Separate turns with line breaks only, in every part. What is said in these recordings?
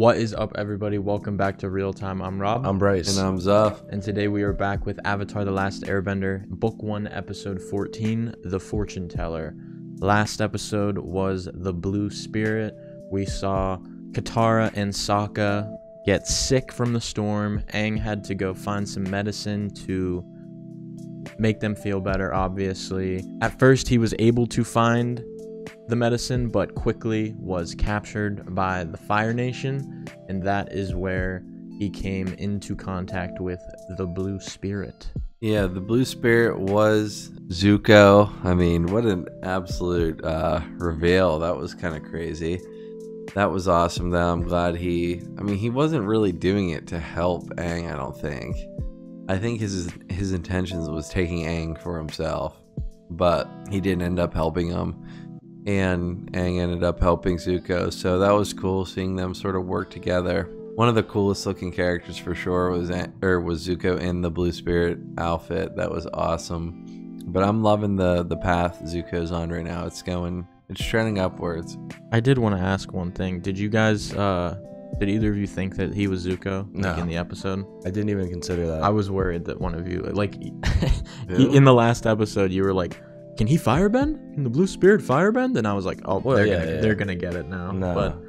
What is up, everybody? Welcome back to Reel-Time. I'm Rob.
I'm Bryce.
And I'm Zuff.
and today we are back with Avatar The Last Airbender, Book 1, Episode 14 The Fortune Teller. Last episode was The Blue Spirit. We saw Katara and Sokka get sick from the storm. Aang had to go find some medicine to make them feel better, obviously. At first, he was able to find the medicine, but quickly was captured by the Fire Nation, and that is where he came into contact with the Blue Spirit.
Yeah, the blue spirit was Zuko. I mean, what an absolute uh, reveal. That was kind of crazy. That was awesome, though. I'm glad he. I mean, he wasn't really doing it to help Aang, I don't think. I think his his intentions was taking Aang for himself, but he didn't end up helping him. And Aang ended up helping Zuko, so that was cool seeing them sort of work together. One of the coolest looking characters for sure was An- or was Zuko in the Blue Spirit outfit. That was awesome. But I'm loving the the path Zuko's on right now. It's going, it's trending upwards.
I did want to ask one thing. Did you guys, uh, did either of you think that he was Zuko like,
No.
in the episode?
I didn't even consider that.
I was worried that one of you, like, in the last episode, you were like, "Can he firebend? Can the Blue Spirit firebend?" And I was like, "Oh,
Well,
they're
yeah,
gonna,
yeah.
they're gonna get it now."
no,
But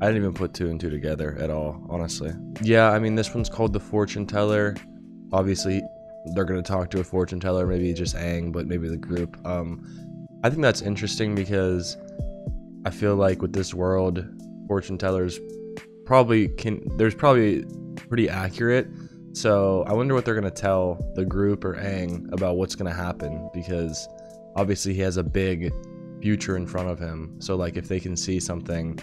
I didn't even put two and two together at all, honestly. Yeah, I mean, this one's called the Fortune Teller. Obviously, they're gonna talk to a fortune teller, maybe just Aang, but maybe the group. Um, I think that's interesting because I feel like with this world, fortune tellers probably can. There's probably pretty accurate. So I wonder what they're gonna tell the group or Aang about what's gonna happen because obviously he has a big future in front of him. So like if they can see something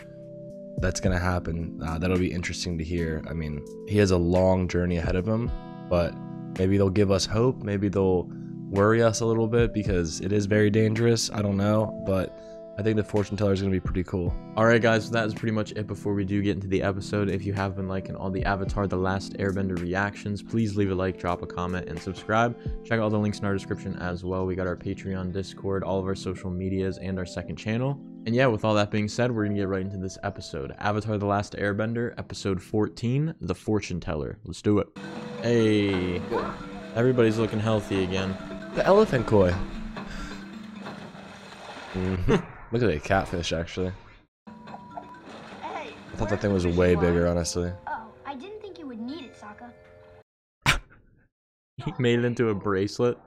that's gonna happen, uh, that'll be interesting to hear. I mean, he has a long journey ahead of him, but maybe they'll give us hope. Maybe they'll worry us a little bit because it is very dangerous. I don't know, but I think the fortune teller is gonna be pretty cool.
All right, guys, that is pretty much it before we do get into the episode. If you have been liking all the Avatar The Last Airbender reactions, please leave a like, drop a comment, and subscribe. Check out all the links in our description as well. We got our Patreon, Discord, all of our social medias, and our second channel. And yeah, with all that being said, we're going to get right into this episode Avatar The Last Airbender, episode 14 The Fortune Teller. Let's do it. Hey, everybody's looking healthy again.
The elephant koi. Mhm. Look at that catfish, actually.
Hey,
I thought that thing was way bigger, honestly.
Oh, I didn't think you would need it, Sokka.
He made it into a bracelet,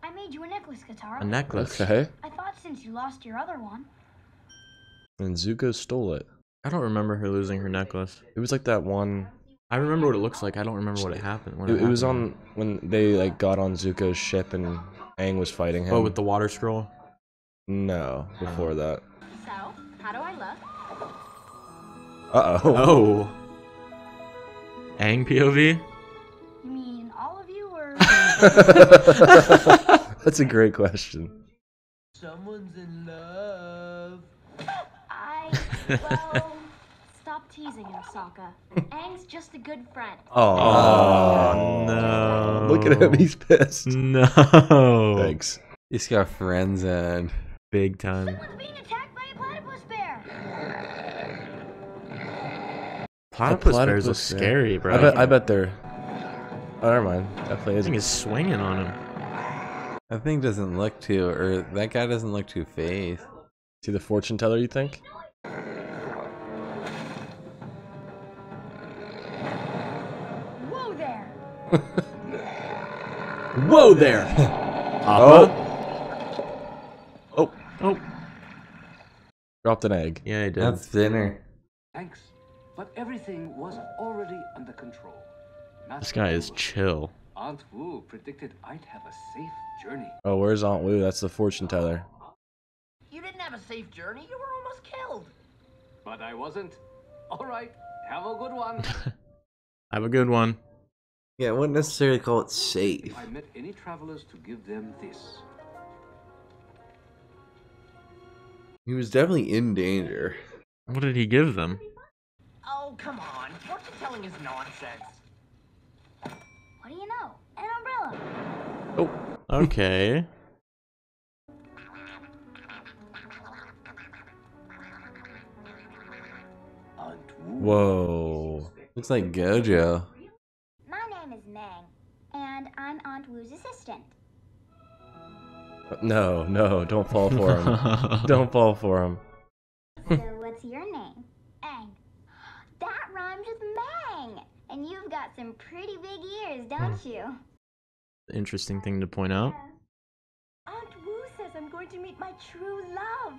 I made you a necklace, Katara.
a necklace.
Okay.
I thought since you lost your other one.
And Zuko stole it.
I don't remember her losing her necklace.
It was like that one.
I remember what it looks like. I don't remember what it happened. When
It, it was
happened.
on when they like got on Zuko's ship and Aang was fighting oh, him.
Oh, with the water scroll.
No, before that.
So, how do I look?
Uh oh.
Oh. Aang POV.
You mean all of you, or
That's a great question.
Someone's in love.
I? Well, stop teasing him, Sokka. Aang's just a good friend.
Oh, no.
Look at him, he's pissed.
No.
Thanks.
He's got friends and
Big time.
Someone's being attacked by a platypus bear.
Platypus bears look scary, bro.
I bet. I bet they're. Oh, never mind. That play
This
is.
thing is swinging on him.
that thing doesn't look too, or that guy doesn't look too phased.
See the fortune teller? You think?
Whoa there!
Whoa there.
Oh. Oh. Dropped an egg.
Yeah, I did.
That's dinner.
Thanks. But everything was already under control. Not
This guy is chill.
Aunt Wu predicted I'd have a safe journey.
Oh, where's Aunt Wu? That's the fortune teller.
You didn't have a safe journey. You were almost killed.
But I wasn't. All right. Have a good one.
Have a good one.
Yeah, I wouldn't necessarily call it safe.
if I met any travelers to give them this.
He was definitely in danger.
What did he give them?
Oh, come on. Fortune telling is nonsense.
What do you know? An umbrella.
Oh.
Okay.
Whoa.
Looks like Gojo.
No, no, don't fall for him. don't fall for him.
So what's your name? Aang. That rhymes with Meng. And you've got some pretty big ears, don't hmm. you?
Interesting thing to point out.
Aunt Wu says I'm going to meet my true love.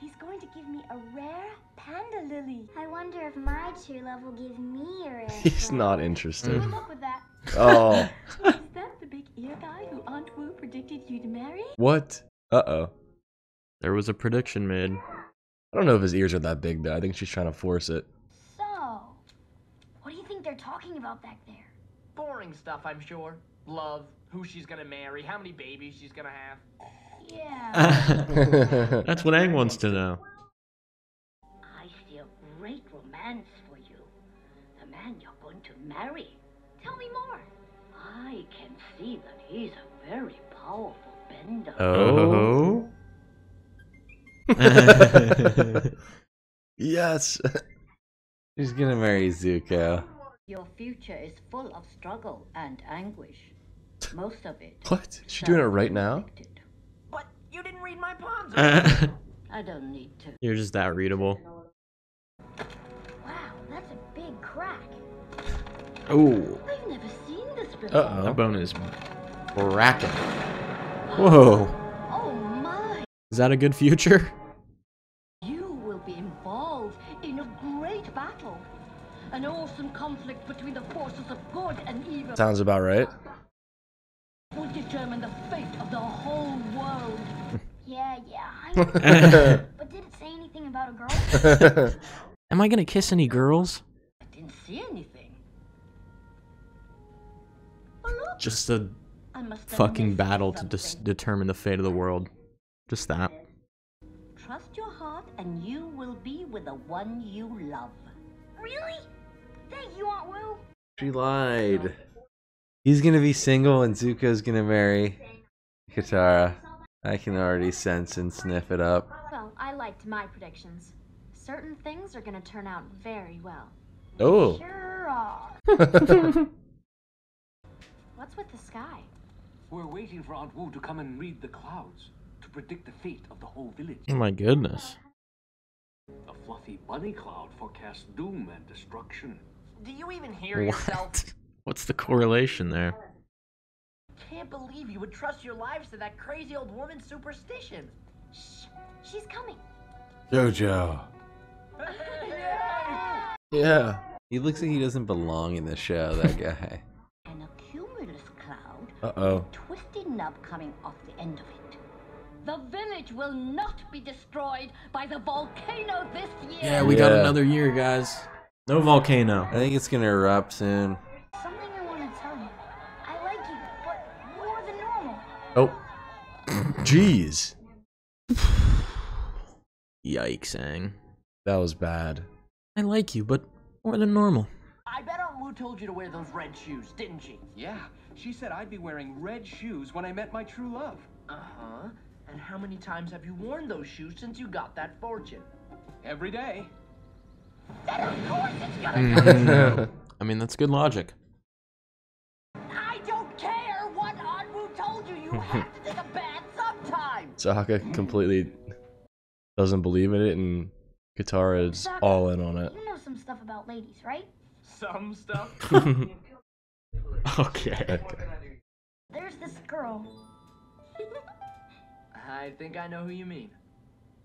He's going to give me a rare panda lily.
I wonder if my true love will give me a rare
He's
friend.
not interested.
Good luck with that.
Oh,
predicted you'd marry?
what? Uh oh.
There was a prediction made.
I don't know if his ears are that big though. I think she's trying to force it.
So, what do you think they're talking about back there?
Boring stuff, I'm sure. Love, who she's gonna marry, how many babies she's gonna have.
Yeah.
That's what Aang wants to know.
I see a great romance for you. The man you're going to marry. Tell me more. I can see that he's a very powerful bender.
Oh. Yes.
She's gonna marry Zuko.
Your future is full of struggle and anguish. Most of it.
What? Is she doing it right now?
But you didn't read my palms.
I don't need to.
You're just that readable.
wow, that's a big crack.
Oh,
I've never seen this before.
Uh
that
oh.
bone is cracking.
Whoa.
Oh my!
Is that a good future?
You will be involved in a great battle. An awesome conflict between the forces of good and evil
Sounds about right.
will determine the fate of the whole world.
Yeah, yeah. But did it say anything about a girl?
Am I gonna kiss any girls?
I didn't see anything.
Just a
I must have
fucking battle to dis- determine the fate of the world. Just that.
Trust your heart, and you will be with the one you love.
really? Thank you, Aunt Wu.
She lied. He's gonna be single and Zuko's gonna marry Katara. I can already sense and sniff it up.
Well, I liked my predictions. Certain things are gonna turn out very well.
Oh.
Sure are.
What's with the sky?
We're waiting for Aunt Wu to come and read the clouds to predict the fate of the whole village.
Oh my goodness.
A fluffy bunny cloud forecasts doom and destruction.
Do you even hear yourself?
What? What's the correlation there?
Can't believe you would trust your lives to that crazy old woman's superstition.
Shh, she's coming.
Jojo.
Yeah.
He looks like he doesn't belong in the show, that guy.
A cumulus cloud,
Uh oh.
Twisted nub coming off the end of it. The village will not be destroyed by the volcano this year.
Yeah, we got
Yeah.
another year, guys. No volcano.
I think it's gonna erupt soon.
Something I want to tell you. I like you, but more than normal.
Oh. Jeez.
Yikes, Aang.
That was bad.
I like you, but more than normal.
I bet Aunt Wu told you to wear those red shoes, didn't she?
Yeah, she said I'd be wearing red shoes when I met my true love.
Uh huh. And how many times have you worn those shoes since you got that fortune?
Every day.
Then of course it's gonna
I mean, that's good logic.
I don't care what Aunt told you. You have to take a bath sometime.
Sokka completely doesn't believe in it, and Katara is all in on it.
You know some stuff about ladies, right?
Some stuff.
okay.
There's this girl.
I think I know who you mean.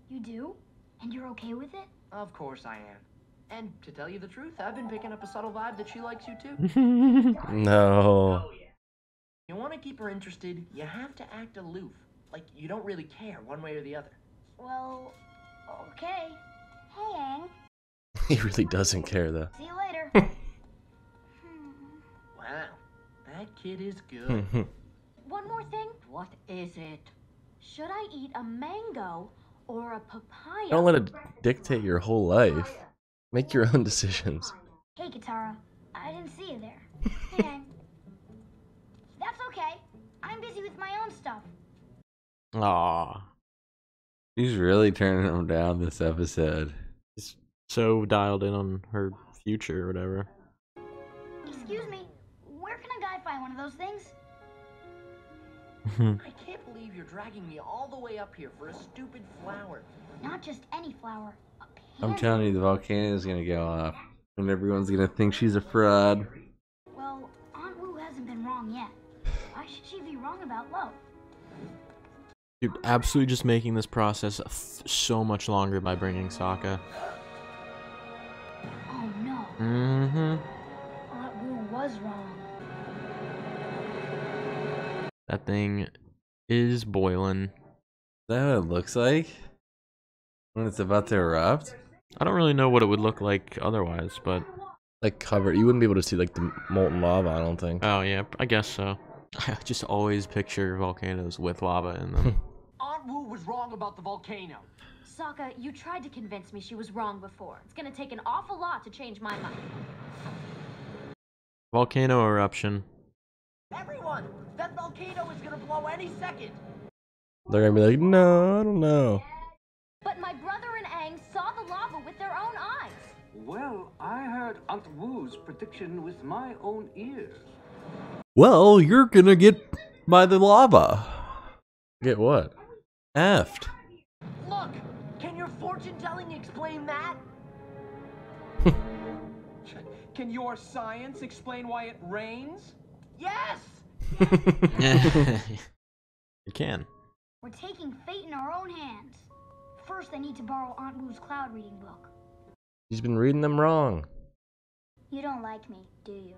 You do? And you're okay with it?
Of course I am. And to tell you the truth, I've been picking up a subtle vibe that she likes you too.
No.
You want to keep her interested, you have to act aloof. Like you don't really care one way or the other.
Well, okay. Hey, Aang.
He really doesn't care, though.
See you later. Hmm.
Wow, that kid is good. Hmm, hmm.
One more thing.
What is it?
Should I eat a mango or a papaya?
Don't let it dictate your whole life. Make your own decisions.
Hey, Katara. I didn't see you there. Hey, Aang. That's okay. I'm busy with my own stuff.
Aw.
She's really turning him down this episode.
So dialed in on her future or whatever.
One of those things?
I can't believe you're dragging me all the way up here for a stupid flower.
Not just any flower.
I'm telling you, the volcano is gonna go off, and everyone's gonna think she's a fraud.
Well, Aunt Wu hasn't been wrong yet. Why should she be wrong about love?
You're absolutely just making this process f- so much longer by bringing Sokka.
Oh no,
Mm-hmm.
Aunt Wu was wrong.
That thing is boiling.
Is that what it looks like? When it's about to erupt?
I don't really know what it would look like otherwise, but
Like covered, you wouldn't be able to see like the molten lava. I don't think.
oh yeah, I guess so. I just always picture volcanoes with lava in them.
Aunt Wu was wrong about the volcano.
Sokka, you tried to convince me she was wrong before. It's gonna take an awful lot to change my mind.
Volcano eruption.
Everyone, that volcano is gonna blow any second.
They're gonna be like, no, I don't know.
But my brother and Aang saw the lava with their own eyes.
Well, I heard Aunt Wu's prediction with my own ears.
Well, you're gonna get by the lava.
Get what?
Effed.
Look, can your fortune telling explain that?
Can your science explain why it rains?
Yes!
you can.
We're taking fate in our own hands. First, I need to borrow Aunt Wu's cloud reading book.
He's been reading them wrong.
You don't like me, do you?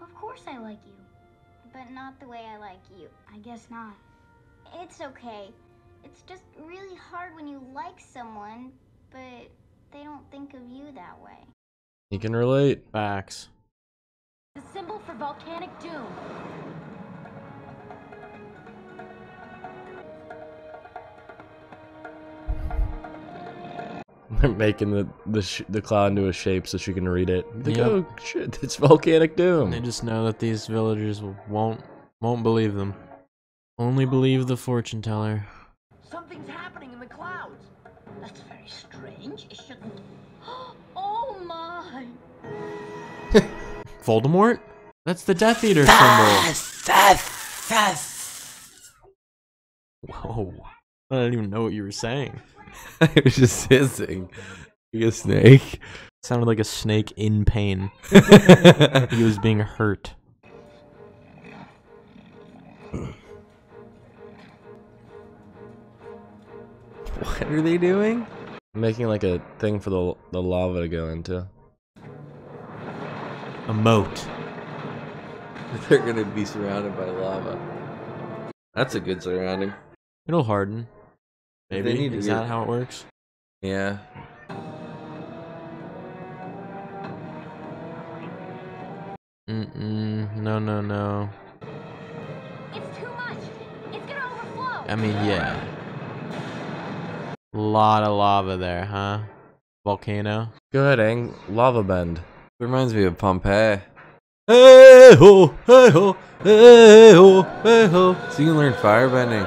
Of course I like you. But not the way I like you. I guess not. It's okay. It's just really hard when you like someone, but they don't think of you that way.
You can relate.
Facts.
The symbol for volcanic doom.
They're making the the, sh- the cloud into a shape so she can read it. Like,
Yep.
oh shit, it's volcanic doom.
They just know that these villagers won't won't believe them. Only believe the fortune teller.
Something's happening in the clouds. That's very strange. It shouldn't.
Oh my!
Voldemort? That's the Death Eater symbol. Whoa. I didn't even know what you were saying.
it was just hissing. Like a snake.
sounded like a snake in pain. he was being hurt.
What are they doing?
Making like a thing for the the lava to go into.
A moat.
They're gonna be surrounded by lava. That's a good surrounding.
It'll harden.
They
Maybe.
need to
Is
get-
that how it works?
Yeah.
Mm-mm. No, no, no.
It's too much. It's gonna overflow.
I mean, yeah. A lot of lava there, huh? Volcano.
Go ahead, Aang. Lava bend.
It reminds me of Pompeii. Hey ho, hey ho, hey ho, hey ho. So you can learn firebending.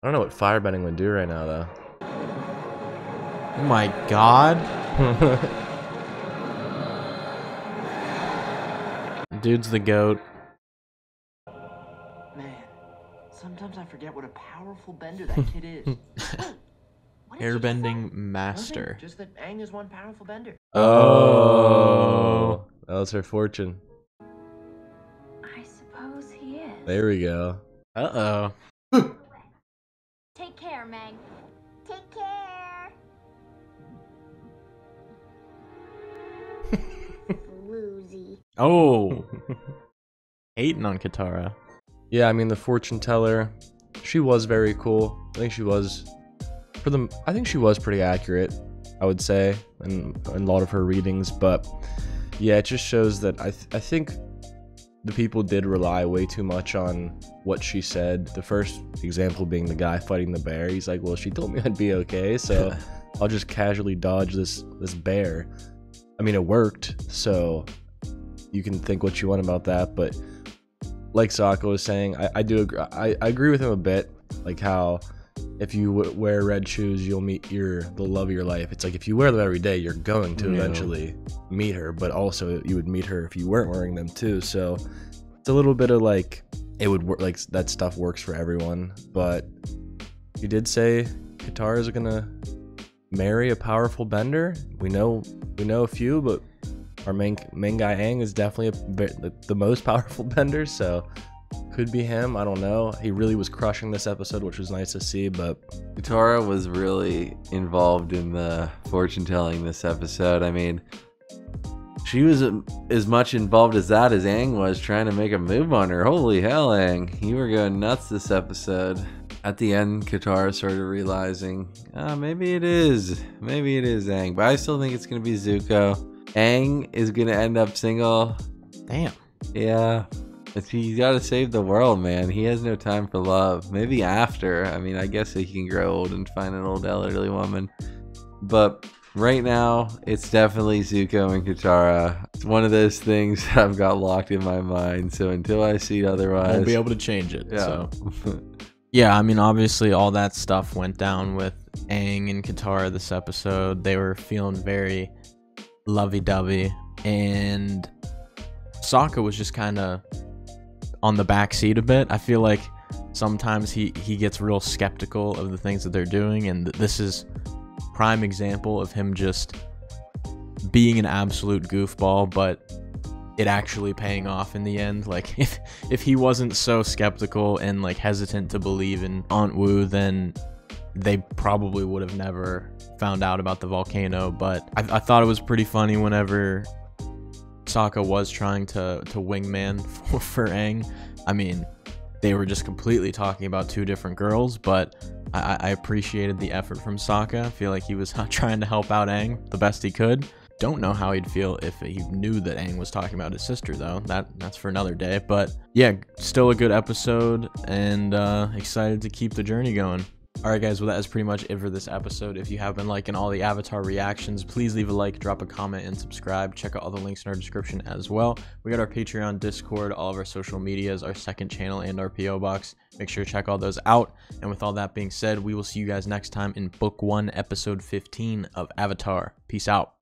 I don't know what firebending would do right now though.
Oh my god. Dude's the goat.
Man, sometimes I forget what a powerful bender that kid is. Wait, what did you just say?
Airbending
Nothing,
master.
Just that Aang is one powerful bender.
Oh, that was her fortune.
I suppose he is.
There we go.
Uh oh.
Take care, Meng.
Take care. Floozy.
Oh. Hating on Katara.
Yeah, I mean the fortune teller, she was very cool. I think she was for the I think she was pretty accurate, I would say, in, in a lot of her readings, but yeah, it just shows that I th- I think the people did rely way too much on what she said. The first example being the guy fighting the bear. He's like, "Well, she told me I'd be okay, so I'll just casually dodge this this bear." I mean, it worked, so you can think what you want about that, but like Sokka was saying, I, I do agree. I, I agree with him a bit, like how if you wear red shoes, you'll meet your the love of your life. It's like if you wear them every day, you're going to
Yeah.
eventually meet her, but also you would meet her if you weren't wearing them too. So it's a little bit of like it would work like that stuff works for everyone. But you did say Katara is gonna marry a powerful bender. We know we know a few, but our main main guy Aang is definitely a, the, the most powerful bender. So could be him. I don't know. He really was crushing this episode, which was nice to see. But
Katara was really involved in the fortune telling this episode. I mean, she was um, as much involved as that as Aang was trying to make a move on her. Holy hell, Aang. You were going nuts this episode. At the end, Katara started realizing, ah, maybe it is. Maybe it is Aang. But I still think it's going to be Zuko. Aang is going to end up single.
Damn.
Yeah. It's, he's got to save the world, man. He has no time for love. Maybe after. I mean, I guess he can grow old and find an old elderly woman. But right now, it's definitely Zuko and Katara. It's one of those things that I've got locked in my mind. So until I see otherwise,
Won't be able to change it.
Yeah.
So yeah, I mean, obviously, all that stuff went down with Aang and Katara this episode. They were feeling very lovey-dovey, and Sokka was just kind of on the back seat a bit. I feel like sometimes he he gets real skeptical of the things that they're doing, and this is prime example of him just being an absolute goofball, but it actually paying off in the end. Like if if he wasn't so skeptical and like hesitant to believe in Aunt Wu, then they probably would have never found out about the volcano. But I, I thought it was pretty funny whenever Sokka was trying to to wingman for, for Aang. I mean, they were just completely talking about two different girls, but I, I appreciated the effort from Sokka. I feel like he was trying to help out Aang the best he could. Don't know how he'd feel if he knew that Aang was talking about his sister, though. That that's for another day. But yeah, still a good episode, and uh, excited to keep the journey going. All right, guys. Well, that is pretty much it for this episode. If you have been liking all the Avatar reactions, please leave a like, drop a comment, and subscribe. Check out all the links in our description as well. We got our Patreon, Discord, all of our social medias, our second channel, and our PO box. Make sure to check all those out. And with all that being said, we will see you guys next time in Book One, Episode 15 of Avatar. Peace out.